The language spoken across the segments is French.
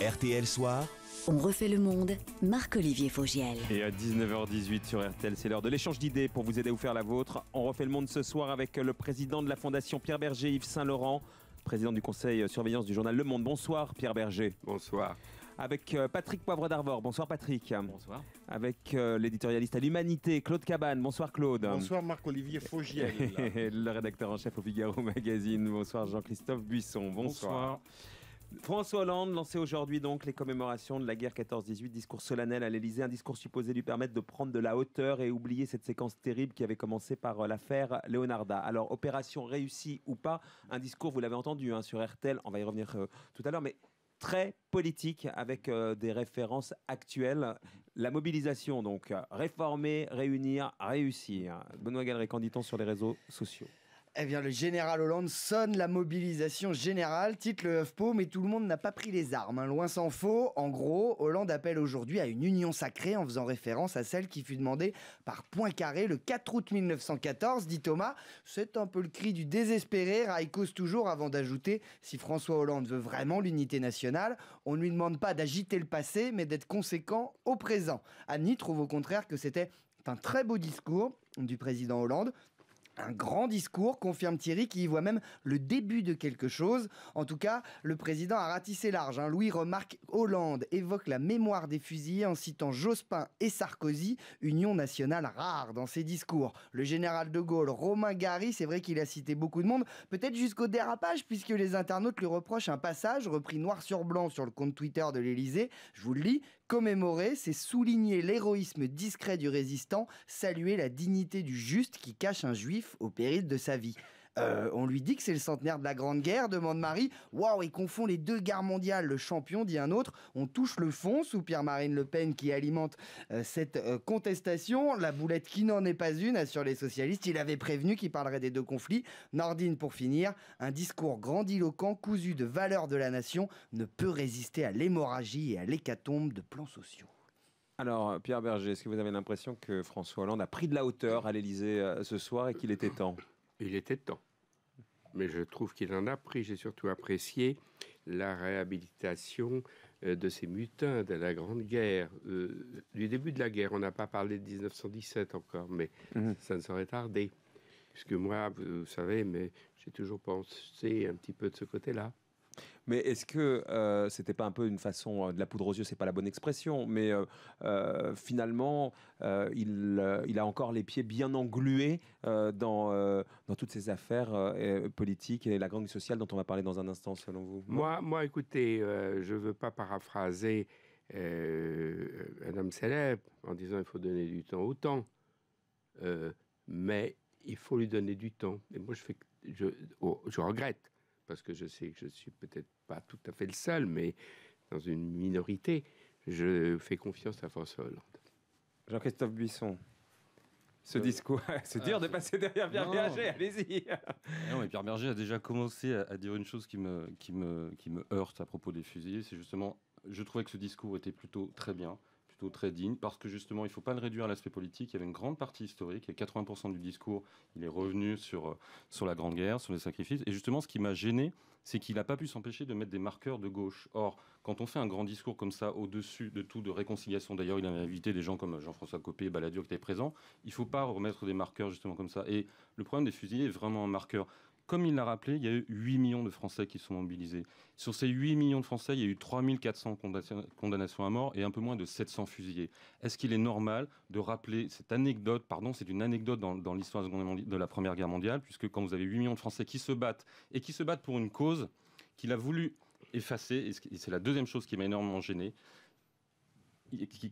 RTL Soir. On refait le monde, Marc-Olivier Fogiel. Et à 19h18 sur RTL, c'est l'heure de l'échange d'idées pour vous aider à vous faire la vôtre. On refait le monde ce soir avec le président de la Fondation Pierre Berger, Yves Saint-Laurent, président du conseil surveillance du journal Le Monde. Bonsoir Pierre Berger. Bonsoir. Avec euh, Patrick Poivre d'Arvor. Bonsoir Patrick. Bonsoir. Avec euh, l'éditorialiste à l'Humanité, Claude Cabane. Bonsoir Claude. Bonsoir Marc-Olivier Fogiel. le rédacteur en chef au Figaro Magazine. Bonsoir Jean-Christophe Buisson. Bonsoir. François Hollande lançait aujourd'hui donc les commémorations de la guerre 14-18, discours solennel à l'Elysée, un discours supposé lui permettre de prendre de la hauteur et oublier cette séquence terrible qui avait commencé par euh, l'affaire Leonarda. Alors opération réussie ou pas, un discours, vous l'avez entendu hein, sur RTL, on va y revenir euh, tout à l'heure, mais très politique avec euh, des références actuelles. La mobilisation, donc réformer, réunir, réussir. Benoît Gallery, qu'en dit-on sur les réseaux sociaux? Eh bien, le général Hollande sonne la mobilisation générale, titre le HuffPo, mais tout le monde n'a pas pris les armes. Hein. Loin s'en faut. En gros, Hollande appelle aujourd'hui à une union sacrée en faisant référence à celle qui fut demandée par Poincaré le 4 août 1914, dit Thomas. C'est un peu le cri du désespéré, Raikos toujours, avant d'ajouter si François Hollande veut vraiment l'unité nationale, on ne lui demande pas d'agiter le passé, mais d'être conséquent au présent. Annie trouve au contraire que c'était un très beau discours du président Hollande. Un grand discours, confirme Thierry, qui y voit même le début de quelque chose. En tout cas, le président a ratissé large. Hein. Louis remarque Hollande évoque la mémoire des fusillés en citant Jospin et Sarkozy, union nationale rare dans ses discours. Le général de Gaulle, Romain Gary, c'est vrai qu'il a cité beaucoup de monde, peut-être jusqu'au dérapage, puisque les internautes lui reprochent un passage repris noir sur blanc sur le compte Twitter de l'Élysée. Je vous le lis, commémorer, c'est souligner l'héroïsme discret du résistant, saluer la dignité du juste qui cache un juif au péril de sa vie. Euh, on lui dit que c'est le centenaire de la Grande Guerre, demande Marie. Waouh, il confond les deux guerres mondiales. Le champion, dit un autre. On touche le fond sous Pierre-Marine Le Pen qui alimente euh, cette euh, contestation. La boulette qui n'en est pas une, assure les socialistes. Il avait prévenu qu'il parlerait des deux conflits. Nordine, pour finir, un discours grandiloquent, cousu de valeurs de la nation, ne peut résister à l'hémorragie et à l'hécatombe de plans sociaux. Alors, Pierre Berger, est-ce que vous avez l'impression que François Hollande a pris de la hauteur à l'Élysée euh, ce soir et qu'il était temps? Il était temps. Mais je trouve qu'il en a pris. J'ai surtout apprécié la réhabilitation euh, de ces mutins de la Grande Guerre, euh, du début de la guerre. On n'a pas parlé de 1917 encore, mais mhm. ça ne saurait tarder. Puisque moi, vous savez, mais j'ai toujours pensé un petit peu de ce côté-là. Mais est-ce que euh, c'était pas un peu une façon euh, de la poudre aux yeux C'est pas la bonne expression, mais euh, finalement, il, a encore les pieds bien englués dans, toutes ces affaires politiques et la gangue sociale dont on va parler dans un instant, selon vous? Moi, moi écoutez, je veux pas paraphraser un homme célèbre en disant il faut donner du temps au temps, mais il faut lui donner du temps. Et moi, je oh, je regrette parce que je sais que je suis peut-être pas tout à fait le seul, mais dans une minorité, je fais confiance à François Hollande. Jean-Christophe Buisson. Ce euh, discours, c'est dur de passer derrière Pierre Berger, allez-y. Non, mais Pierre Berger a déjà commencé à, dire une chose qui me, qui, me, qui me heurte à propos des fusillés. C'est justement, je trouvais que ce discours était plutôt très bien très digne, parce que justement, il faut pas le réduire à l'aspect politique. Il y avait une grande partie historique, et 80% du discours, il est revenu sur, euh, sur la Grande Guerre, sur les sacrifices. Et justement, ce qui m'a gêné, c'est qu'il n'a pas pu s'empêcher de mettre des marqueurs de gauche. Or, quand on fait un grand discours comme ça, au-dessus de tout, de réconciliation, d'ailleurs, il avait invité des gens comme Jean-François Copé, Balladur qui étaient présents, il faut pas remettre des marqueurs justement comme ça. Et le problème des fusillés est vraiment un marqueur. Comme il l'a rappelé, il y a eu 8 millions de Français qui sont mobilisés. Sur ces 8 millions de Français, il y a eu 3400 condamnations à mort et un peu moins de 700 fusillés. Est-ce qu'il est normal de rappeler cette anecdote, pardon, c'est une anecdote dans, l'histoire de la Première Guerre mondiale, puisque quand vous avez 8 millions de Français qui se battent, et qui se battent pour une cause qu'il a voulu effacer, et c'est la deuxième chose qui m'a énormément gêné,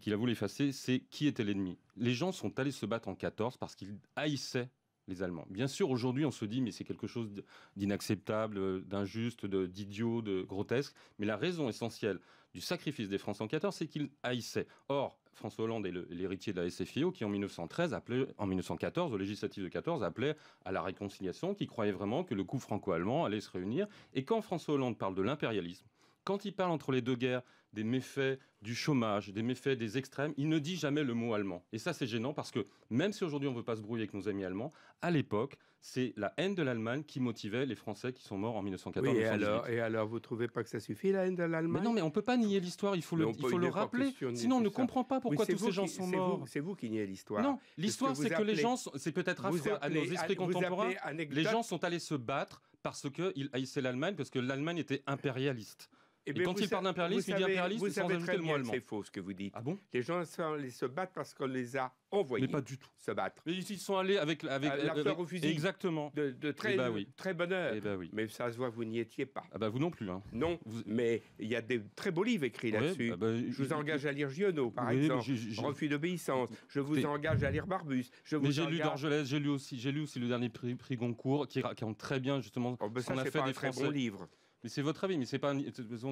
qu'il a voulu effacer, c'est qui était l'ennemi. Les gens sont allés se battre en 14 parce qu'ils haïssaient les Allemands. Bien sûr, aujourd'hui, on se dit, mais c'est quelque chose d'inacceptable, d'injuste, d'idiot, de grotesque. Mais la raison essentielle du sacrifice des Français en 14, c'est qu'ils haïssaient. Or, François Hollande est l'héritier de la SFIO qui, en 1913, appelait, en 1914, au législatif de 14, appelait à la réconciliation, qui croyait vraiment que le coup franco-allemand allait se réunir. Et quand François Hollande parle de l'impérialisme, quand il parle entre les deux guerres des méfaits du chômage, des méfaits des extrêmes, il ne dit jamais le mot allemand. Et ça, c'est gênant parce que même si aujourd'hui on ne veut pas se brouiller avec nos amis allemands, à l'époque, c'est la haine de l'Allemagne qui motivait les Français qui sont morts en 1914. et, alors, et alors, vous trouvez pas que ça suffit la haine de l'Allemagne? Non, mais on ne peut pas nier l'histoire, il faut le, il faut le rappeler. Sinon, on ne comprend pas pourquoi tous ces gens sont morts. C'est vous, qui niez l'histoire. Non, l'histoire, c'est que, les gens, c'est peut-être affreux à nos esprits contemporains. Les gens sont allés se battre parce qu'ils haïssaient l'Allemagne, parce que l'Allemagne était impérialiste. Et, eh quand il parle d'impérialisme, il dit impérialisme sans ajouter le mot allemand. C'est faux ce que vous dites. Ah bon? Les gens sont allés se battre parce qu'on les a envoyés. Mais pas du tout. Se battre. Mais ils sont allés avec avec la fleur au fusil. Exactement. De, de très eh ben oui. très bonheur. Eh ben oui. Mais ça se voit, vous n'y étiez pas. Ah bah vous non plus. Hein. Non. Mais il y a des très beaux livres écrits là-dessus. Bah, bah, je vous engage à lire Giono, par exemple. Refus d'obéissance. Je vous engage à lire Barbus. Je vous mais j'ai lu Dorgelès. J'ai lu aussi. J'ai lu aussi le dernier prix, Goncourt qui raconte très bien justement oh, ben ce qu'on a fait des Français. Très bon livre. Mais c'est votre avis, mais c'est pas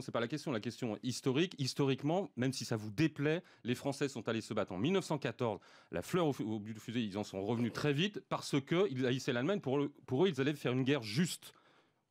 c'est pas la question. La question historique, historiquement, même si ça vous déplaît, les Français sont allés se battre en 1914. La fleur au, bout du fusil, ils en sont revenus très vite parce que ils haïssaient l'Allemagne. Pour, pour eux, ils allaient faire une guerre juste.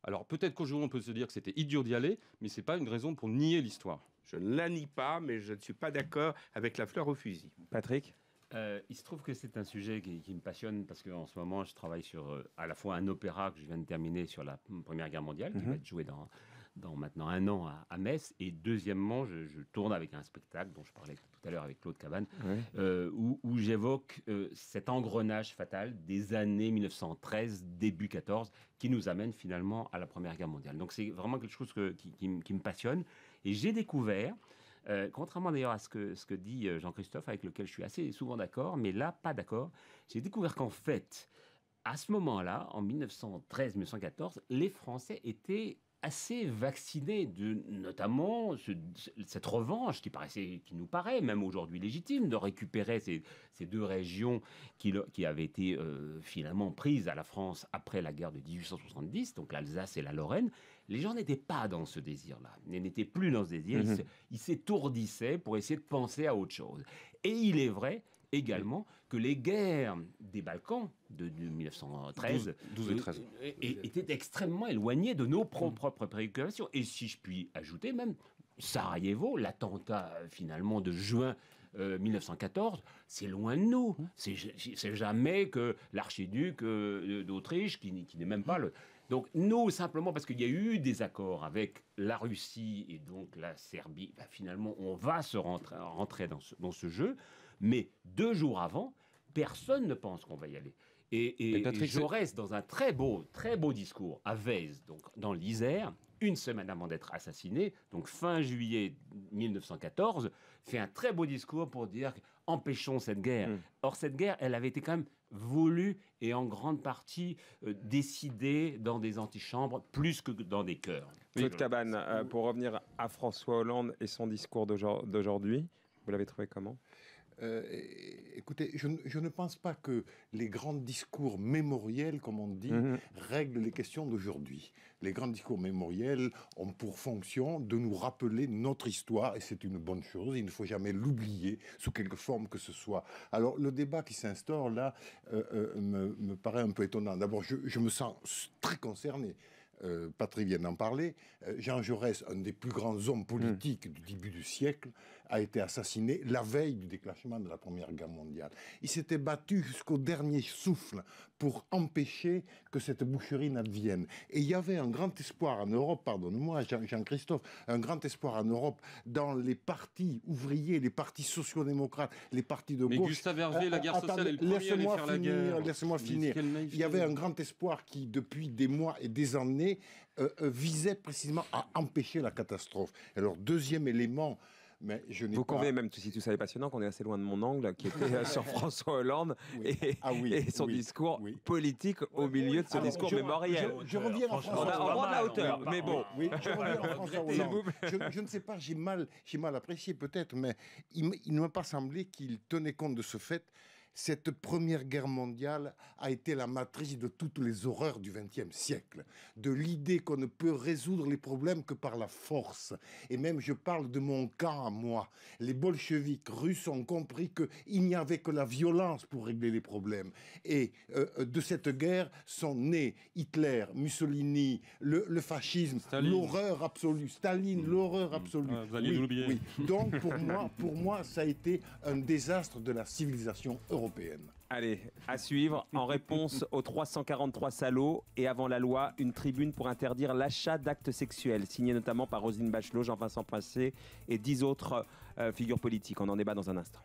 Alors peut-être qu'aujourd'hui on peut se dire que c'était idiot d'y aller, mais c'est pas une raison pour nier l'histoire. Je ne la nie pas, mais je ne suis pas d'accord avec la fleur au fusil. Patrick? Euh, il se trouve que c'est un sujet qui, me passionne parce qu'en ce moment, je travaille sur euh, à la fois un opéra que je viens de terminer sur la Première Guerre mondiale, qui mhm. va être joué dans, dans maintenant un an à, Metz. Et deuxièmement, je, tourne avec un spectacle dont je parlais tout à l'heure avec Claude Cabane, euh, où, où j'évoque cet engrenage fatal des années 1913, début 14, qui nous amène finalement à la Première Guerre mondiale. Donc c'est vraiment quelque chose qui, qui, me passionne. Et j'ai découvert euh, contrairement d'ailleurs à ce que, dit euh, Jean-Christophe, avec lequel je suis assez souvent d'accord, mais là, pas d'accord, j'ai découvert qu'en fait, à ce moment-là, en 1913-1914, les Français étaient assez vaccinés de notamment cette revanche qui paraissait qui nous paraît même aujourd'hui légitime de récupérer ces, ces deux régions qui, qui avaient été euh, finalement prises à la France après la guerre de 1870 donc l'Alsace et la Lorraine les gens n'étaient pas dans ce désir-là, ils n'étaient plus dans ce désir, mhm. ils s'étourdissaient pour essayer de penser à autre chose. Et il est vrai également que les guerres des Balkans de, 1913 12, et 13. Euh, étaient extrêmement éloignées de nos propres préoccupations. Et si je puis ajouter même Sarajevo, l'attentat finalement de juin 1914, euh, c'est loin de nous. Mhm. C'est jamais que l'archiduc euh, d'Autriche, qui, qui n'est même pas le, donc nous, simplement parce qu'il y a eu des accords avec la Russie et donc la Serbie, bah, finalement, on va se rentrer, dans, ce, dans, ce, jeu. Mais deux jours avant, personne ne pense qu'on va y aller. Et, et, Jaurès, dans un très beau, très beau discours à Vèze, donc dans l'Isère, une semaine avant d'être assassiné, donc fin juillet 1914, fait un très beau discours pour dire empêchons cette guerre. Hmm. Or, cette guerre, elle avait été quand même voulu et en grande partie euh, décidé dans des antichambres plus que dans des cœurs. Claude Cabane, euh, pour revenir à François Hollande et son discours d'aujourd'hui, vous l'avez trouvé comment? Euh, écoutez, je, ne pense pas que les grands discours mémoriels, comme on dit, mhm. règlent les questions d'aujourd'hui. Les grands discours mémoriels ont pour fonction de nous rappeler notre histoire, et c'est une bonne chose. Il ne faut jamais l'oublier sous quelque forme que ce soit. Alors, le débat qui s'instaure là euh, euh, me, paraît un peu étonnant. D'abord, je, me sens très concerné. Patrick vient d'en parler. Jean Jaurès, un des plus grands hommes politiques du début du siècle, a été assassiné la veille du déclenchement de la Première Guerre mondiale. Il s'était battu jusqu'au dernier souffle pour empêcher que cette boucherie n'advienne. Et il y avait un grand espoir en Europe, pardonne-moi Jean-Christophe, un grand espoir en Europe dans les partis ouvriers, les partis sociaux-démocrates, les partis de Mais gauche. Gustave Hervé, la guerre sociale, est le premier à faire la guerre. Laissez-moi finir. Il y avait un grand espoir qui, depuis des mois et des années, euh, euh, visait précisément à empêcher la catastrophe. Alors, deuxième élément, mais je Vous convenez même, si tout ça est passionnant, qu'on est assez loin de mon angle, qui était euh, sur François Hollande et, ah et, son discours politique au milieu de ce discours mémoriel. Je, reviens en François Hollande. On la hauteur, mais bon. je reviens en François Hollande. Je, ne sais pas, j'ai mal, mal apprécié peut-être, mais il, il ne m'a pas semblé qu'il tenait compte de ce fait cette Première Guerre mondiale a été la matrice de toutes les horreurs du XXe siècle, de l'idée qu'on ne peut résoudre les problèmes que par la force. Et même, je parle de mon cas à moi. Les bolcheviks russes ont compris qu'il n'y avait que la violence pour régler les problèmes. Et euh, de cette guerre sont nés Hitler, Mussolini, le, fascisme, l'horreur absolue, Staline, mmh. l'horreur mmh. absolue. Ah, oui, Donc pour moi, pour moi, ça a été un désastre de la civilisation européenne. Allez, à suivre. En réponse aux 343 salauds et avant la loi, une tribune pour interdire l'achat d'actes sexuels, signée notamment par Rosine Bachelot, Jean-Vincent Pincé et dix autres euh, figures politiques. On en débat dans un instant.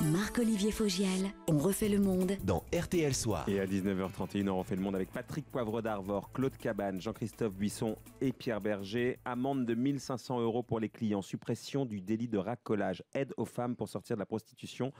Marc-Olivier Fogiel, on refait le monde dans RTL Soir. Et à 19h31, on refait le monde avec Patrick Poivre d'Arvor, Claude Cabane, Jean-Christophe Buisson et Pierre Berger. Amende de 1500 euros pour les clients, suppression du délit de racolage, aide aux femmes pour sortir de la prostitution.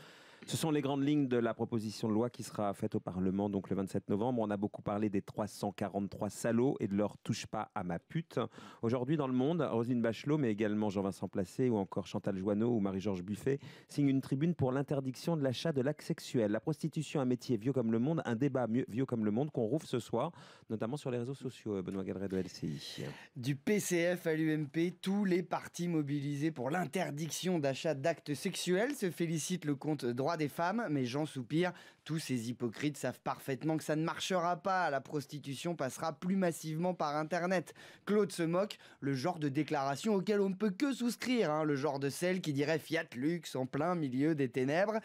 Ce sont les grandes lignes de la proposition de loi qui sera faite au Parlement donc le 27 novembre. On a beaucoup parlé des 343 salauds et de leur touche pas à ma pute. Aujourd'hui dans le monde, Rosine Bachelot, mais également Jean-Vincent Placé ou encore Chantal Joanneau ou Marie-Georges Buffet signent une tribune pour l'interdiction de l'achat de l'acte sexuel. La prostitution, un métier vieux comme le monde, un débat vieux comme le monde qu'on rouvre ce soir, notamment sur les réseaux sociaux. Benoît Galeret de LCI. Du PCF à l'UMP, tous les partis mobilisés pour l'interdiction d'achat d'actes sexuels se félicitent le compte droit des femmes, mais j'en soupire. Tous ces hypocrites savent parfaitement que ça ne marchera pas. La prostitution passera plus massivement par Internet. Claude se moque, le genre de déclaration auquel on ne peut que souscrire, hein. le genre de celle qui dirait Fiat Lux en plein milieu des ténèbres.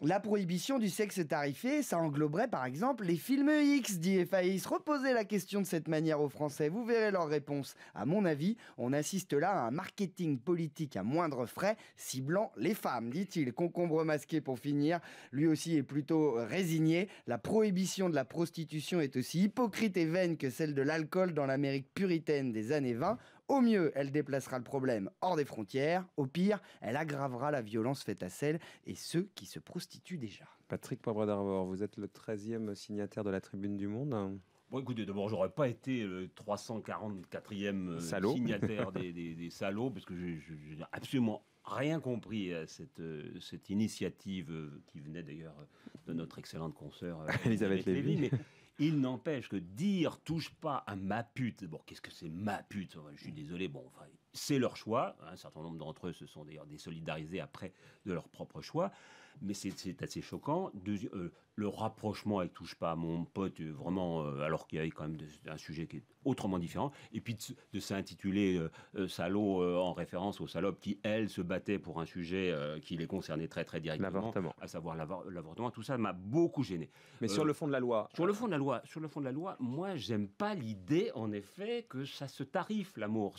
La prohibition du sexe tarifé, ça engloberait par exemple les films X, dit FAIS. Reposez la question de cette manière aux Français, vous verrez leur réponse. À mon avis, on assiste là à un marketing politique à moindre frais, ciblant les femmes, dit-il. Concombre masqué pour finir, lui aussi est plutôt résigné. La prohibition de la prostitution est aussi hypocrite et vaine que celle de l'alcool dans l'Amérique puritaine des années 20. Au mieux, elle déplacera le problème hors des frontières. Au pire, elle aggravera la violence faite à celles et ceux qui se prostituent déjà. Patrick Poivre d'Arvor, vous êtes le 13e signataire de la Tribune du Monde. Bon, écoutez, d'abord, j'aurais pas été le 344e euh, signataire des, salauds, parce que je n'ai absolument rien compris à cette, euh, cette initiative euh, qui venait d'ailleurs de notre excellente consoeur Elisabeth Lévy. Mais il n'empêche que dire touche pas à ma pute. Bon, qu'est-ce que c'est ma pute? Je suis désolé. Bon, enfin, c'est leur choix. Un certain nombre d'entre eux se sont d'ailleurs désolidarisés après de leur propre choix mais c'est assez choquant. Euh, le rapprochement avec Touche pas à mon pote, euh, vraiment, euh, alors qu'il y avait quand même un sujet qui est autrement différent. Et puis de, s'intituler salaud en référence aux salopes qui, elles, se battaient pour un sujet qui les concernait très très directement, à savoir l'avortement. Tout ça m'a beaucoup gêné. Mais sur le fond de la loi Sur le fond de la loi, sur le fond de la loi, moi, j'aime pas l'idée, en effet, que ça se tarife l'amour.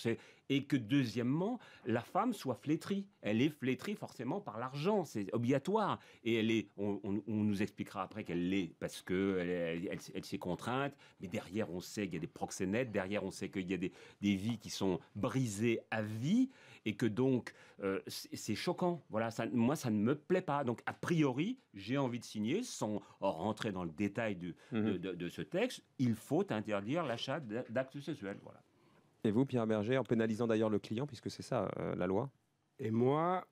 Et que deuxièmement, la femme soit flétrie. Elle est flétrie forcément par l'argent, c'est obligatoire. Et elle est, on, nous expliquera après qu'elle l'est parce qu'elle elle, s'est contrainte, mais derrière on sait qu'il y a des proxénètes, derrière on sait qu'il y a des, vies qui sont brisées à vie et que donc euh, c'est choquant. Voilà, ça, moi ça ne me plaît pas. Donc a priori, j'ai envie de signer sans rentrer dans le détail mhm. de, ce texte. Il faut interdire l'achat d'actes sexuels. Voilà. Et vous, Pierre Berger, en pénalisant d'ailleurs le client, puisque c'est ça euh, la loi Et moi,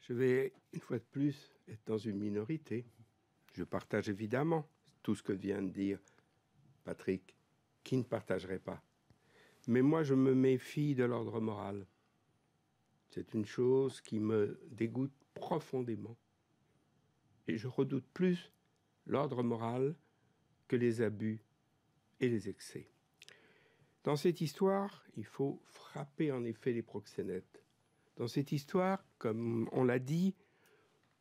je vais, une fois de plus, être dans une minorité. Je partage évidemment tout ce que vient de dire Patrick, qui ne partagerait pas. Mais moi, je me méfie de l'ordre moral. C'est une chose qui me dégoûte profondément. Et je redoute plus l'ordre moral que les abus et les excès. Dans cette histoire, il faut frapper en effet les proxénètes. Dans cette histoire, comme on l'a dit,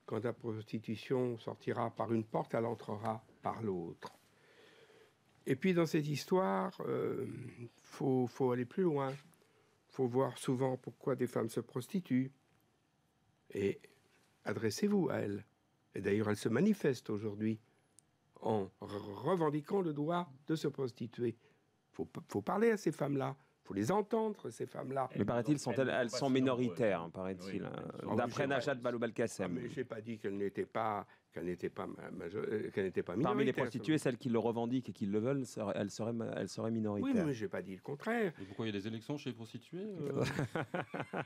quand la prostitution sortira par une porte, elle entrera par l'autre. Et puis dans cette histoire, il euh, faut, faut, aller plus loin. Il faut voir souvent pourquoi des femmes se prostituent. Et adressez-vous à elles. Et d'ailleurs, elles se manifestent aujourd'hui en revendiquant le droit de se prostituer. Il faut, faut parler à ces femmes-là faut les entendre, ces femmes-là. Mais paraît-il, sont elles, elles sont minoritaires, paraît-il, hein, d'après Najat Vallaud-Belkacem. Ah, mais je n'ai pas dit qu'elles n'étaient pas qu'elle n'était pas, euh, qu'elle n'était pas minoritaire. Parmi les prostituées, celles qui le revendiquent et qui le veulent, elles seraient, elles seraient minoritaires. Oui, mais je n'ai pas dit le contraire. pourquoi il y a des élections chez les prostituées euh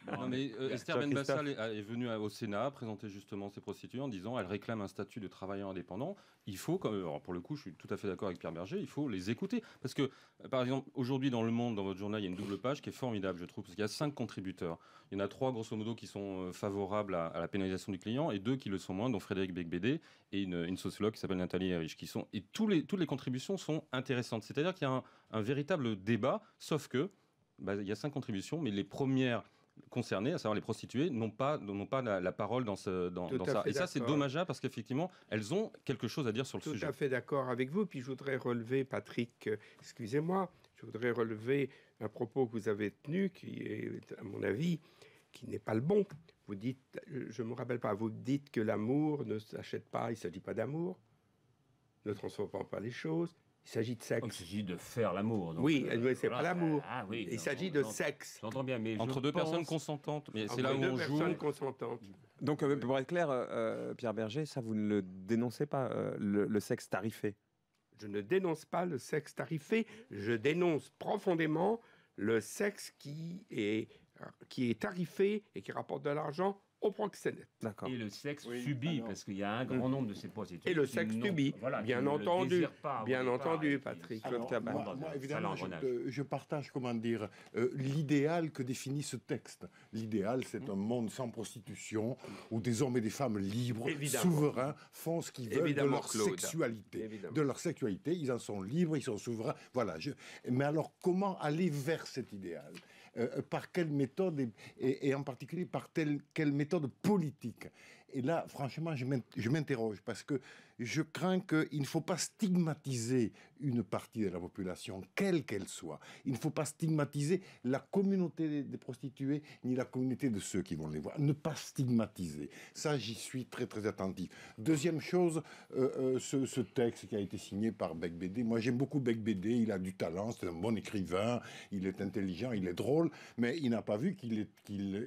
Non, mais euh, Esther Benbassal est, est, venue au Sénat présenter justement ces prostituées en disant elle réclame un statut de travailleur indépendant. Il faut, comme, pour le coup, je suis tout à fait d'accord avec Pierre Berger, il faut les écouter. Parce que, par exemple, aujourd'hui dans Le Monde, dans votre journal, il y a une double page qui est formidable, je trouve, parce qu'il y a cinq contributeurs. Il y en a trois, grosso modo, qui sont favorables à, la pénalisation du client et deux qui le sont moins, dont Frédéric Becbédé et une, sociologue qui s'appelle Nathalie Erich, qui sont et tous les, toutes les contributions sont intéressantes. C'est-à-dire qu'il y a un, véritable débat, sauf que bah, il y a cinq contributions, mais les premières concernées, à savoir les prostituées, n'ont pas, n'ont pas la, parole dans, ce, dans, ça. Et ça, c'est dommageable parce qu'effectivement, elles ont quelque chose à dire sur le sujet. Tout à fait d'accord avec vous. Puis je voudrais relever, Patrick, euh, excusez-moi, je voudrais relever un propos que vous avez tenu qui est, à mon avis, qui n'est pas le bon. Vous dites, je ne me rappelle pas, vous dites que l'amour ne s'achète pas, il ne s'agit pas d'amour, ne transformons pas les choses, il s'agit de sexe. Il s'agit de faire l'amour. Oui, euh, mais c'est pas l'amour. Ah, oui, il s'agit de sexe. J'entends bien, mais entre deux personnes consentantes. Mais c'est là où on joue. consentantes. Donc, euh, pour être clair, euh, Pierre Berger, ça vous ne le dénoncez pas, le, sexe tarifé Je ne dénonce pas le sexe tarifé. Je dénonce profondément le sexe qui est qui est tarifé et qui rapporte de l'argent au proxénète. Et le sexe subit, parce qu'il y a un grand nombre de ces prostituées. Et le sexe subit, bien entendu, bien entendu, Patrick. moi, évidemment, je, partage, comment dire, euh, l'idéal que définit ce texte. L'idéal, c'est un monde sans prostitution, où des hommes et des femmes libres, souverains, font ce qu'ils veulent de leur sexualité. De leur sexualité, ils en sont libres, ils sont souverains. Voilà. Mais alors, comment aller vers cet idéal? Euh, par quelle méthode et, en particulier par telle, quelle méthode politique. Et là, franchement, je m'interroge parce que je crains qu'il ne faut pas stigmatiser une partie de la population, quelle qu'elle soit. Il ne faut pas stigmatiser la communauté des prostituées ni la communauté de ceux qui vont les voir. Ne pas stigmatiser. Ça, j'y suis très très attentif. Deuxième chose, euh, euh, ce, texte qui a été signé par Beck Bédé. Moi, j'aime beaucoup Beck Bédé. Il a du talent, c'est un bon écrivain, il est intelligent, il est drôle, mais il n'a pas vu qu'il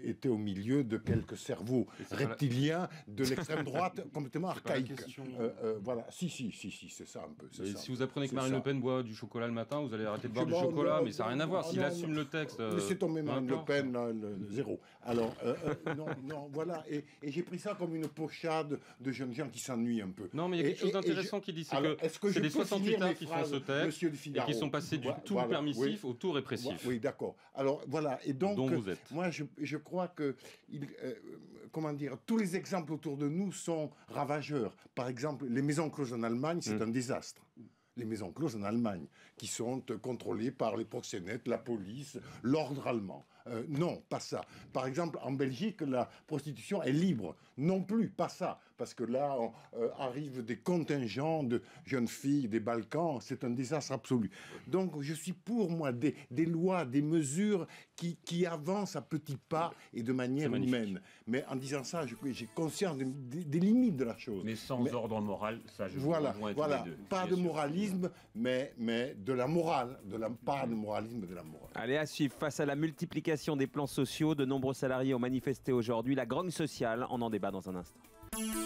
était au milieu de quelques cerveaux reptiliens de l'extrême droite complètement archaïque. Euh, voilà, si, si, si, si, c'est ça un peu. si vous apprenez que Marine Le Pen boit du chocolat le matin, vous allez arrêter de boire du chocolat, mais ça n'a rien à voir. S'il assume le texte. Laissez euh, tomber Marine Le Pen, le, zéro. Alors, euh, non, non, voilà. Et, j'ai pris ça comme une pochade de jeunes gens qui s'ennuient un peu. Non, mais il y a quelque chose d'intéressant qui dit c'est que, c'est les 68 ans qui font ce texte et qui sont passés du tout permissif au tout répressif. Oui, d'accord. Alors, voilà. Et donc, moi, je, crois que, comment dire, tous les exemples autour de nous sont ravageurs. Par exemple, les maisons closes en Allemagne, c'est mm. un désastre. Les maisons closes en Allemagne, qui sont contrôlées par les proxénètes, la police, l'ordre allemand. Euh, non, pas ça. Par exemple, en Belgique, la prostitution est libre. Non plus, pas ça. Parce que là, euh, arrivent des contingents de jeunes filles des Balkans. C'est un désastre absolu. Donc, je suis pour, moi, des, lois, des mesures qui, avancent à petits pas et de manière humaine. Mais en disant ça, j'ai conscience des, limites de la chose. Mais sans ordre moral, ça, je Voilà, voilà. Pas de moralisme, mais, mais de la morale. De la, pas de moralisme, de la morale. Allez, à suivre. Face à la multiplication des plans sociaux. De nombreux salariés ont manifesté aujourd'hui. La grogne sociale, on en débat dans un instant.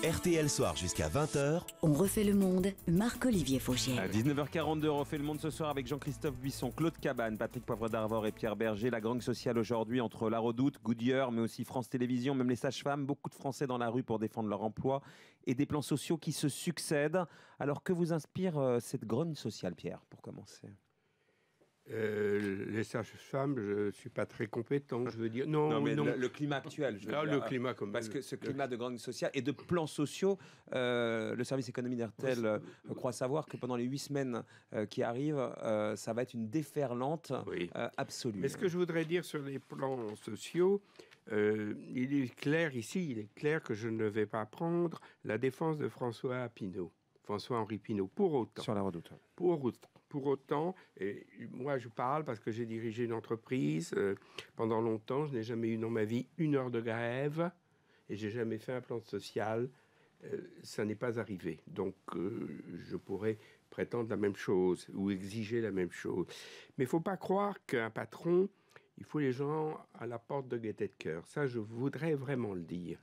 RTL Soir jusqu'à 20h. On refait le monde. Marc-Olivier Fauchier. À 19h42, on refait le monde ce soir avec Jean-Christophe Buisson, Claude Cabane, Patrick Poivre d'Arvor et Pierre Berger. La grogne sociale aujourd'hui entre La Redoute, Goodyear, mais aussi France Télévisions, même les sages-femmes. Beaucoup de Français dans la rue pour défendre leur emploi et des plans sociaux qui se succèdent. Alors que vous inspire euh, cette grogne sociale, Pierre, pour commencer? Euh, les sages-femmes, je ne suis pas très compétent, je veux dire. Non, mais Le, climat actuel, je veux ah, Le climat, comme Parce que ce climat de grande sociale et de plans sociaux, euh, le service économique d'RTL euh, croit savoir que pendant les huit semaines qui arrivent, ça va être une déferlante absolue. Mais ce que je voudrais dire sur les plans sociaux, il est clair ici, il est clair que je ne vais pas prendre la défense de François Pinault, François-Henri Pinault, pour autant. Sur la redoute. Pour autant pour autant, et moi je parle parce que j'ai dirigé une entreprise euh, pendant longtemps, je n'ai jamais eu dans ma vie une heure de grève et j'ai jamais fait un plan social. Euh, ça n'est pas arrivé. Donc euh, je pourrais prétendre la même chose ou exiger la même chose. Mais il faut pas croire qu'un patron, il faut les gens à la porte de gaieté de cœur. Ça, je voudrais vraiment le dire.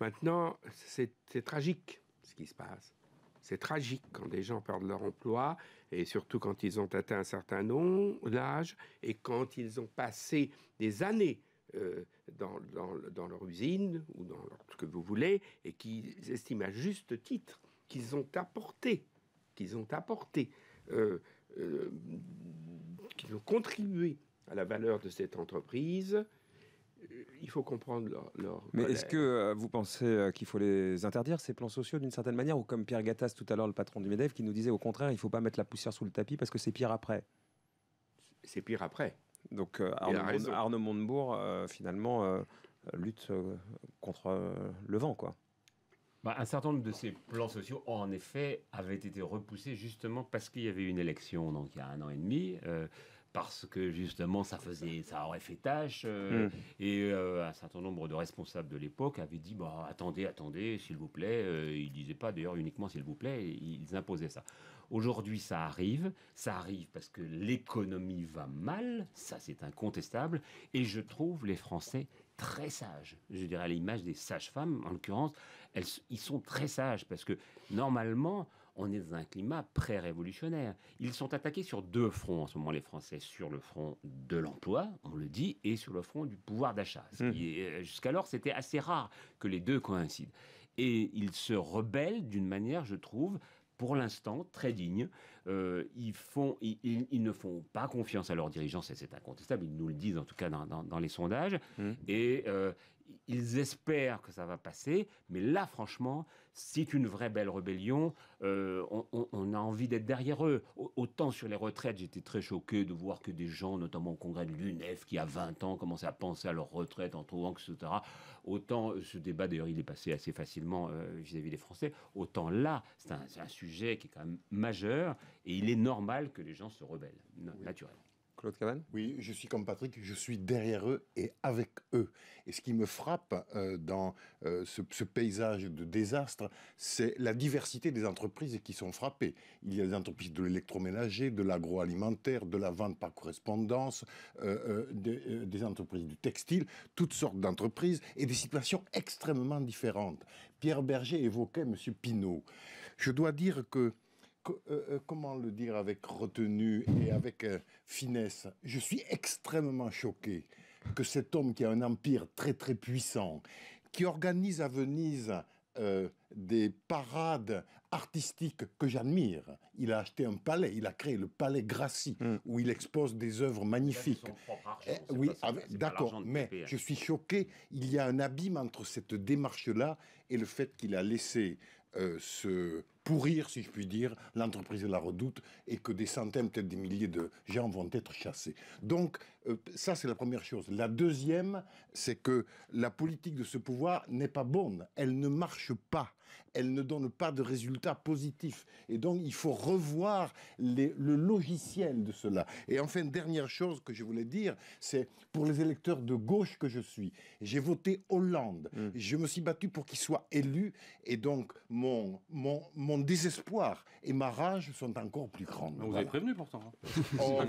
Maintenant, c'est tragique ce qui se passe. C'est tragique quand des gens perdent leur emploi, et surtout quand ils ont atteint un certain âge, et quand ils ont passé des années euh, dans, leur usine, ou dans ce que vous voulez, et qu'ils estiment à juste titre qu'ils ont apporté, qu'ils ont apporté, euh, euh, qu'ils ont contribué à la valeur de cette entreprise, il faut comprendre leur. Mais est-ce que euh, vous pensez euh, qu'il faut les interdire, ces plans sociaux, d'une certaine manière, ou comme Pierre Gattaz tout à l'heure, le patron du MEDEF, qui nous disait au contraire, il ne faut pas mettre la poussière sous le tapis parce que c'est pire après? C'est pire après. Donc euh, Arnaud, Montebourg, finalement, lutte contre le vent, quoi. Bah, un certain nombre de ces plans sociaux, en effet, avaient été repoussés justement parce qu'il y avait une élection, donc il y a un an et demi parce que justement ça faisait, ça aurait fait tâche. Euh, mm. Et euh, un certain nombre de responsables de l'époque avaient dit bah, attendez, attendez, s'il vous plaît. Euh, ils disaient pas d'ailleurs uniquement s'il vous plaît, ils imposaient ça. Aujourd'hui, ça arrive. Ça arrive parce que l'économie va mal, ça c'est incontestable. Et je trouve les Français très sages. Je dirais à l'image des sages-femmes, en l'occurrence, ils sont très sages parce que normalement, on est dans un climat pré-révolutionnaire. Ils sont attaqués sur deux fronts en ce moment, les Français, sur le front de l'emploi, on le dit, et sur le front du pouvoir d'achat. Mmh. Euh, jusqu'alors, c'était assez rare que les deux coïncident. Et ils se rebellent d'une manière, je trouve, pour l'instant, très digne. Euh, ils, font, ils, ne font pas confiance à leurs dirigeants, c'est incontestable, ils nous le disent en tout cas dans, les sondages. Mmh. Et euh, ils espèrent que ça va passer, mais là, franchement, c'est une vraie belle rébellion. Euh, on, a envie d'être derrière eux. Autant sur les retraites, j'étais très choqué de voir que des gens, notamment au congrès de l'UNEF, qui a 20 ans, commençaient à penser à leur retraite en trouvant que, etc. Autant, ce débat d'ailleurs, il est passé assez facilement vis-à-vis des Français. Autant là, c'est un, sujet qui est quand même majeur et il est normal que les gens se rebellent, naturellement. Claude Oui, je suis comme Patrick, je suis derrière eux et avec eux. Et ce qui me frappe euh, dans euh, ce, paysage de désastre, c'est la diversité des entreprises qui sont frappées. Il y a des entreprises de l'électroménager, de l'agroalimentaire, de la vente par correspondance, euh, des, des entreprises du textile, toutes sortes d'entreprises et des situations extrêmement différentes. Pierre Berger évoquait M. Pinault. Je dois dire que euh, euh, comment le dire avec retenue et avec euh, finesse? Je suis extrêmement choqué que cet homme qui a un empire très très puissant, qui organise à Venise des parades artistiques que j'admire. Il a acheté un palais, il a créé le palais Grassi, mm. où il expose des œuvres magnifiques. Eh, oui, d'accord, mais je suis choqué. Il y a un abîme entre cette démarche-là et le fait qu'il a laissé ce pourrir, si je puis dire, l'entreprise de la redoute et que des centaines, peut-être des milliers de gens vont être chassés. Donc, euh, ça, c'est la première chose. La deuxième, c'est que la politique de ce pouvoir n'est pas bonne. Elle ne marche pas elle ne donne pas de résultats positifs. Et donc, il faut revoir le logiciel de cela. Et enfin, dernière chose que je voulais dire, c'est pour les électeurs de gauche que je suis. J'ai voté Hollande. Mm. Je me suis battu pour qu'il soit élu. Et donc, mon, mon, mon désespoir et ma rage sont encore plus grands. Vous avez prévenu pourtant. Hein. Oh,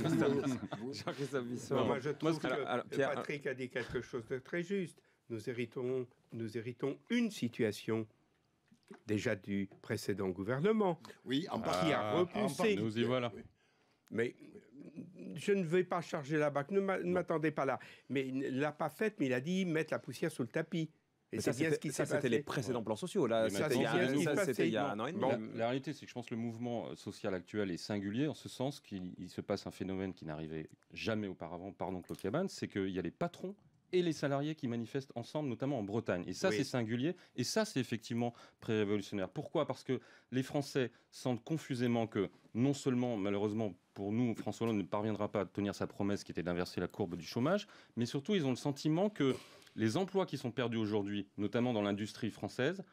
Jean-Christophe Moi, je trouve que Patrick a dit quelque chose de très juste. Nous héritons, nous héritons une situation déjà du précédent gouvernement, oui, en qui a repoussé. Nous y voilà. Mais je ne vais pas charger la BAC, ne m'attendez pas là. Mais il ne l'a pas fait, mais il a dit mettre la poussière sous le tapis. Et c'est bien ce qui s'est passé. c'était les précédents plans sociaux. Là, c'était il, y a un an et demi. La, réalité, c'est que je pense que le mouvement social actuel est singulier en ce sens qu'il se passe un phénomène qui n'arrivait jamais auparavant, pardon Claude Cabane, c'est qu'il y a les patrons et les salariés qui manifestent ensemble, notamment en Bretagne. Et ça, c'est singulier. Et ça, c'est effectivement pré-révolutionnaire. Pourquoi? Parce que les Français sentent confusément que non seulement, malheureusement, pour nous, François Hollande ne parviendra pas à tenir sa promesse qui était d'inverser la courbe du chômage, mais surtout, ils ont le sentiment que les emplois qui sont perdus aujourd'hui, notamment dans l'industrie française,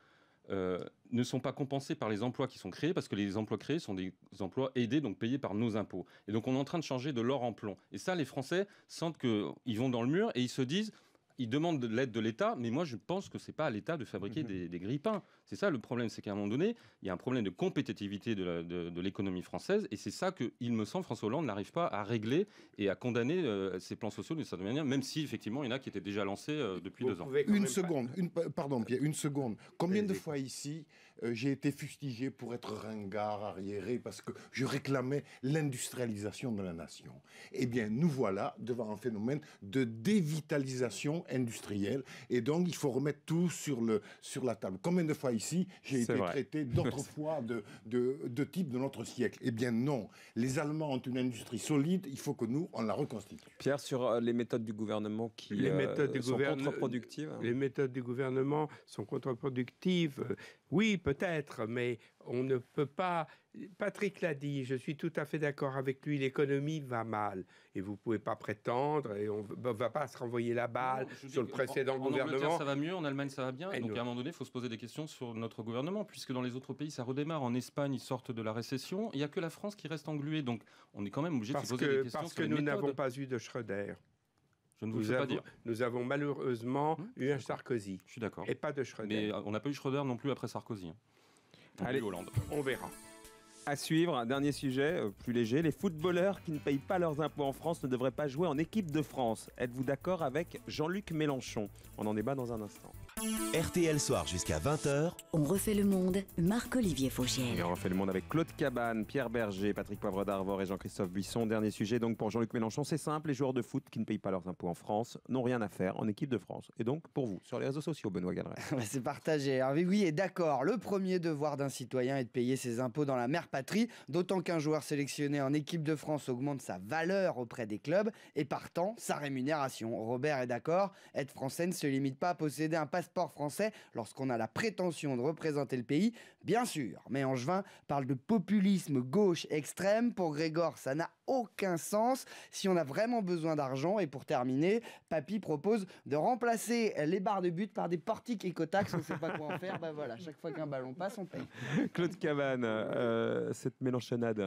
euh, ne sont pas compensés par les emplois qui sont créés parce que les emplois créés sont des emplois aidés, donc payés par nos impôts. Et donc on est en train de changer de l'or en plomb. Et ça, les Français sentent qu'ils vont dans le mur et ils se disent ils demandent de l'aide de l'État, mais moi je pense que c'est pas à l'État de fabriquer mhm. des, des grille-pains. C'est ça le problème, c'est qu'à un moment donné, il y a un problème de compétitivité de l'économie française, et c'est ça que, il me semble, François Hollande n'arrive pas à régler et à condamner euh, ces plans sociaux d'une certaine manière, même si effectivement il y en a qui étaient déjà lancés euh, depuis deux ans. Une seconde, une, pardon Pierre, une seconde. Combien de fois ici euh, j'ai été fustigé pour être ringard, arriéré, parce que je réclamais l'industrialisation de la nation. Eh bien, nous voilà devant un phénomène de dévitalisation industrielle. Et donc, il faut remettre tout sur, le, sur la table. Combien de fois ici, j'ai été traité d'autres fois de, de, de type de notre siècle? Eh bien, non. Les Allemands ont une industrie solide. Il faut que nous, on la reconstitue. Pierre, sur euh, les méthodes du gouvernement qui les méthodes du sont contre-productives? Les méthodes du gouvernement sont contre-productives. Oui, peut-être, mais on ne peut pas. Patrick l'a dit, je suis tout à fait d'accord avec lui, l'économie va mal. Et vous ne pouvez pas prétendre, et on ne va pas se renvoyer la balle sur le précédent gouvernement. En ça va mieux, en Allemagne ça va bien. Et donc à un moment donné, il faut se poser des questions sur notre gouvernement, puisque dans les autres pays ça redémarre. En Espagne, ils sortent de la récession. Il n'y a que la France qui reste engluée. Donc on est quand même obligé de se poser des questions parce que nous n'avons pas eu de Schröder. Je ne vous avons, pas dire. nous avons malheureusement hum, eu un Sarkozy. Je suis d'accord. Et pas de Schröder. Mais on n'a pas eu Schröder non plus après Sarkozy. Hein. Allez, Hollande. On verra. À suivre, un dernier sujet euh, plus léger. Les footballeurs qui ne payent pas leurs impôts en France ne devraient pas jouer en équipe de France. Êtes-vous d'accord avec Jean-Luc Mélenchon? On en débat dans un instant. RTL Soir jusqu'à 20h. On refait le monde. Marc-Olivier Fauchiel. Et on refait le monde avec Claude Cabane, Pierre Berger, Patrick Poivre d'Arvor et Jean-Christophe Buisson. Dernier sujet donc pour Jean-Luc Mélenchon. C'est simple, les joueurs de foot qui ne payent pas leurs impôts en France n'ont rien à faire en équipe de France. Et donc pour vous, sur les réseaux sociaux, Benoît Galeret. C'est partagé. Hervé, oui, et d'accord. Le premier devoir d'un citoyen est de payer ses impôts dans la mère patrie, d'autant qu'un joueur sélectionné en équipe de France augmente sa valeur auprès des clubs et partant sa rémunération. Robert est d'accord. Être français ne se limite pas à posséder un passeport français lorsqu'on a la prétention de représenter le pays, bien sûr. Mais Angevin parle de populisme gauche extrême. Pour Grégor, ça n'a aucun sens si on a vraiment besoin d'argent. Et pour terminer, Papy propose de remplacer les barres de but par des portiques écotax. On ne sait pas quoi en faire. Ben voilà, chaque fois qu'un ballon passe, on paye. Claude Cabane, euh, cette mélanchonade,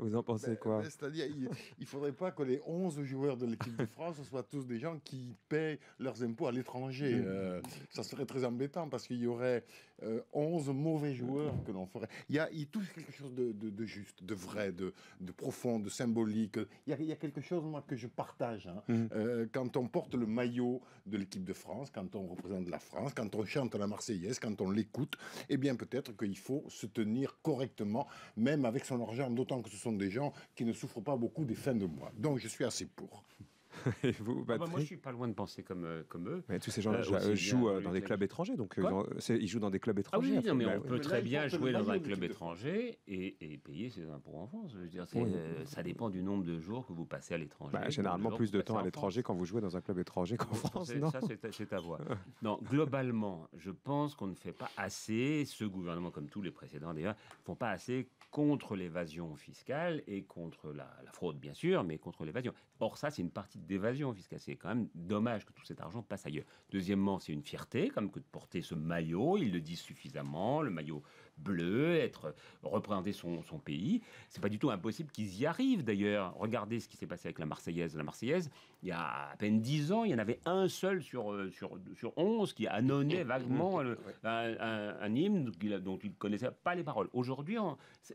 vous en pensez ben, quoi C'est-à-dire, il ne faudrait pas que les 11 joueurs de l'équipe de France soient tous des gens qui payent leurs impôts à l'étranger. Euh, ça serait très embêtant parce qu'il y aurait 11 euh, mauvais joueurs que l'on ferait. Il y a, il touche quelque chose de, de, juste, de vrai, de, de, profond, de symbolique. Il y, a, il y a quelque chose, moi, que je partage. Hein. Mmh. Euh, quand on porte le maillot de l'équipe de France, quand on représente la France, quand on chante la Marseillaise, quand on l'écoute, eh bien, peut-être qu'il faut se tenir correctement, même avec son argent, d'autant que ce sont des gens qui ne souffrent pas beaucoup des fins de mois. Donc, je suis assez pour. Et vous, ah bah, moi, je suis pas loin de penser comme, euh, comme eux. Mais tous ces gens-là euh, jouent euh, dans des clubs étrangers, donc ils jouent dans des clubs étrangers. Ah oui, mais on peut très bien jouer dans un club étranger et, et, payer ses impôts en France. Je veux dire, ça dépend du nombre de jours que vous passez à l'étranger. Bah, généralement, plus de temps à l'étranger quand vous jouez dans un club étranger qu'en France. Ça, c'est à voir. non, globalement, je pense qu'on ne fait pas assez, ce gouvernement, comme tous les précédents d'ailleurs, ne font pas assez contre l'évasion fiscale et contre la, la, fraude, bien sûr, mais contre l'évasion. Or, ça, c'est une partie d'évasion fiscale. C'est quand même dommage que tout cet argent passe ailleurs. Deuxièmement, c'est une fierté, comme que de porter ce maillot. Ils le disent suffisamment, le maillot bleu, être représenter son, son pays. C'est pas du tout impossible qu'ils y arrivent d'ailleurs. Regardez ce qui s'est passé avec la Marseillaise. La Marseillaise, il y a à peine dix ans, il y en avait un seul sur, euh, sur, sur 11 qui annonnait vaguement un, un, hymne dont ils ne connaissaient pas les paroles. Aujourd'hui,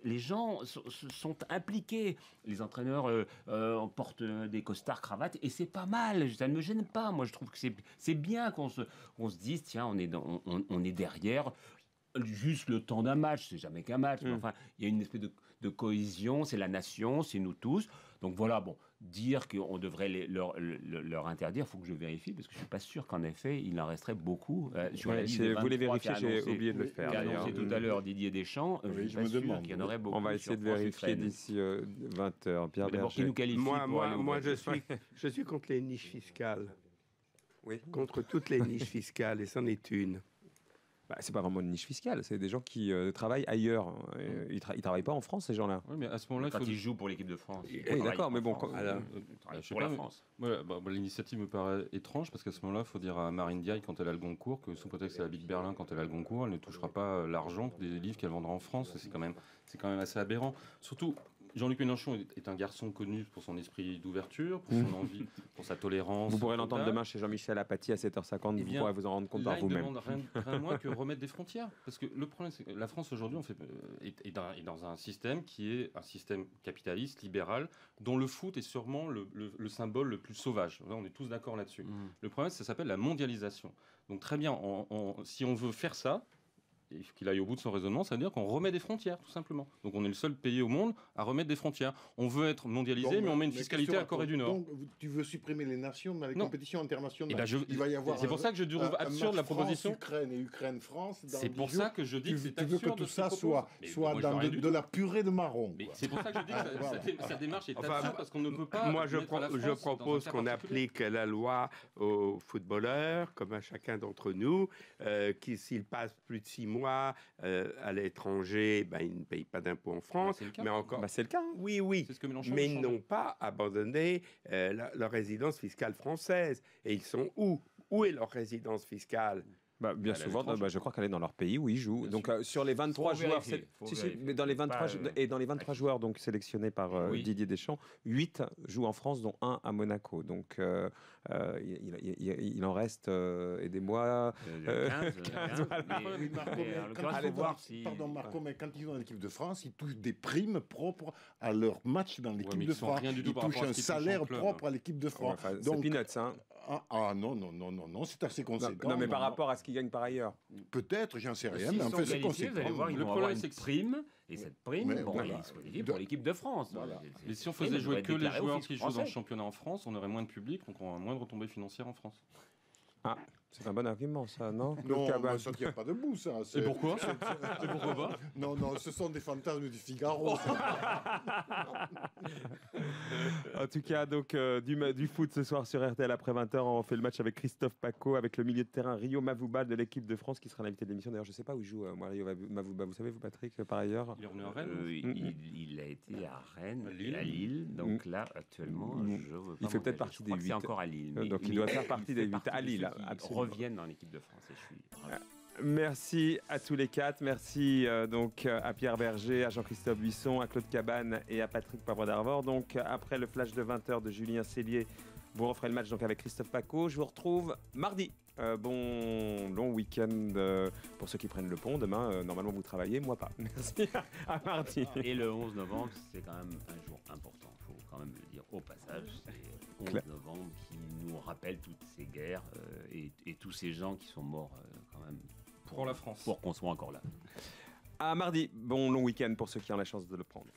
les gens sont impliqués. Les entraîneurs euh, euh, portent des costards, cravates, et c'est pas mal. Ça ne me gêne pas. Moi, je trouve que c'est bien qu'on se, on se dise, tiens, on est, dans, on, on est derrière juste le temps d'un match, c'est jamais qu'un match, mais mm. enfin, il y a une espèce de, cohésion, c'est la nation, c'est nous tous. Donc voilà, bon, dire qu'on devrait leur, leur, interdire, il faut que je vérifie, parce que je ne suis pas sûr qu'en effet, il en resterait beaucoup. Euh, sur la vous les vérifiez, j'ai oublié de le faire. Qu'a annoncé tout à l'heure Didier Deschamps, euh, je, me demande qu'il y en aurait beaucoup. On va essayer de vérifier d'ici 20 euh, Pierre Berger. Nous moi, moi, moi je, suis, je suis contre les niches fiscales. Oui. Contre toutes les niches fiscales, et c'en est une. Bah, c'est pas vraiment une niche fiscale, c'est des gens qui euh, travaillent ailleurs. Mmh. ils, ne travaillent pas en France, ces gens-là. Oui, mais à ce moment-là, quand faut... ils jouent pour l'équipe de France. Oui, d'accord, mais bon, quand... Alors, pour la France. Bah, l'initiative me paraît étrange parce qu'à ce moment-là, il faut dire à Marine Diaye, quand elle a le Goncourt, que sous prétexte qu'elle habite Berlin, quand elle a le Goncourt, elle ne touchera pas euh, l'argent des livres qu'elle vendra en France. C'est quand même, c'est quand même assez aberrant. Surtout, Jean-Luc Mélenchon est un garçon connu pour son esprit d'ouverture, pour son envie, pour sa tolérance. Vous pourrez l'entendre demain chez Jean-Michel Apathy à 7h50, eh vous pourrez vous en rendre compte par vous-même. Il ne demande rien, moins que remettre des frontières. Parce que le problème, c'est que la France aujourd'hui euh, est, dans, un système qui est un système capitaliste, libéral, dont le foot est sûrement le, symbole le plus sauvage. on est tous d'accord là-dessus. Mmh. Le problème, ça s'appelle la mondialisation. Donc très bien, si on veut faire ça, qu'il aille au bout de son raisonnement, c'est-à-dire qu'on remet des frontières, tout simplement. Donc on est le seul pays au monde à remettre des frontières. On veut être mondialisé, mais on met une fiscalité à Corée du Nord. Donc tu veux supprimer les nations dans les compétitions internationales. Eh ben, il va y avoir. C'est pour ça que je trouve absurde la proposition. Ukraine et Ukraine-France. C'est pour ça que je dis que c'est absurde. Tu veux que tout ça soit, soit dans de, la purée de marron. C'est pour ça que je dis que sa, démarche est absurde parce qu'on ne peut pas. Moi, je, je propose qu'on applique la loi aux footballeurs, comme à chacun d'entre nous, euh, qui s'ils passent plus de six mois euh, à l'étranger, ben, ils ne payent pas d'impôts en France. mais encore. Bah, c'est le cas. Hein. Oui, oui. mais ils n'ont pas abandonné euh, leur résidence fiscale française. Et ils sont où? Où est leur résidence fiscale? Bah, bien souvent, bah, je crois qu'elle est dans leur pays où ils jouent. donc euh, sur les 23 joueurs, si, mais dans les 23 et dans les 23 joueurs donc sélectionnés par euh, Didier Deschamps, 8 jouent en France, dont un à Monaco. Donc euh, il, il, en reste, aidez-moi. 15, 15 Pardon Marco, mais quand ils ont l'équipe de France, ils touchent des primes propres à leur match dans l'équipe de France. Ils touchent un salaire propre à l'équipe de France. donc, peanuts, hein. Ah, ah, non, non, non, non, non, c'est assez conséquent. Non, mais par rapport à ce qu'ils gagnent par ailleurs. Peut-être, j'en sais rien, mais en fait, c'est conséquent. Vous allez voir, ils vont avoir une prime, et cette prime, bon, voilà. pour l'équipe de France. Voilà. Mais si on faisait jouer que les joueurs qui jouent dans le championnat en France, on aurait moins de public, donc on aurait moins de retombées financières en France. Ah, c'est un bon argument, ça, non? Non, ça ne tient pas debout, ça. Et pourquoi? Et pourquoi pas? Non, non, ce sont des fantasmes du Figaro. en tout cas, donc euh, du, du, foot ce soir sur RTL après 20h. On fait le match avec Christophe Paco, avec le milieu de terrain Rio Mavouba de l'équipe de France qui sera l'invité de l'émission. D'ailleurs, je ne sais pas où il joue, euh, moi, Rio Mavouba. Vous savez, vous, Patrick, par ailleurs Il est revenu à Rennes euh, il, a été à Rennes, à Lille. Donc mm. là, actuellement, mm. je veux pas Il fait peut-être partie des 8. C'est encore à Lille. donc il doit faire partie des 8 à Lille. Absolument reviennent dans l'équipe de France. Et je suis Merci à tous les quatre. Merci euh, donc à Pierre Berger, à Jean-Christophe Buisson, à Claude Cabane et à Patrick Pavre d'Arvor. Donc après le flash de 20h de Julien Cellier, vous referez le match donc avec Christophe Paco. Je vous retrouve mardi. Euh, bon long week-end euh, pour ceux qui prennent le pont. Demain, normalement, vous travaillez, moi pas. Merci. à mardi. Et le 11 novembre, c'est quand même un jour important. Il faut quand même le dire au passage. C'est le 11 novembre qui nous rappelle toutes ces guerres et, et, tous ces gens qui sont morts quand même pour la France. Pour qu'on soit encore là. À mardi. Bon long week-end pour ceux qui ont la chance de le prendre.